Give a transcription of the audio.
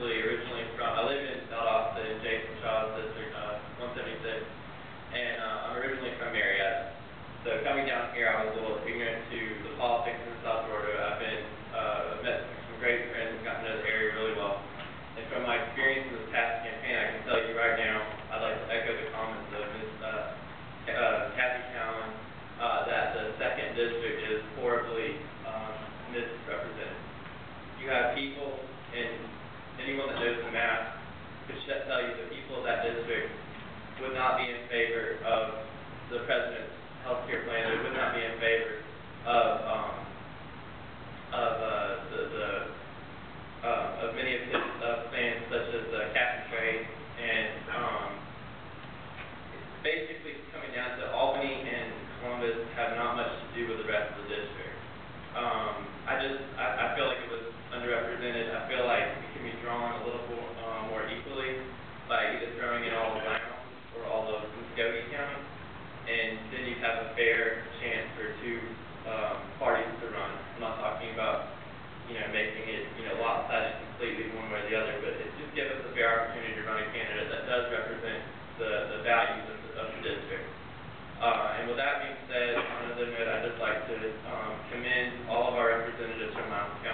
actually originally from, I live in South Austin, Jason Shaw's district, uh, one seventy-six, and, uh, I'm originally from Marietta. So coming down here, I was a little ignorant to the politics in South Florida. I've been, uh, met some great friends, got to know the area really well. And from my experience in this past campaign, I can tell you right now, I'd like to echo the comments of Ms., uh, uh, Kathy Cowan, uh, that the second district is horribly, um, misrepresented. You have people, and anyone that knows the map could sh- tell you the people of that district would not be in favor of the president's healthcare plan, they would not be in favor of, um, of, uh, the, the, uh, of many of his, uh, plans such as, uh, cap and trade, and, um, basically coming down to Albany and Columbus have not much to do with the rest of the district. Um, then you have a fair chance for two um, parties to run. I'm not talking about, you know, making it, you know, lopsided completely one way or the other, but it just gives us a fair opportunity to run a candidate that does represent the, the values of the, of the district. Uh, and with that being said, on another note, I'd just like to um, commend all of our representatives from Lowndes. County.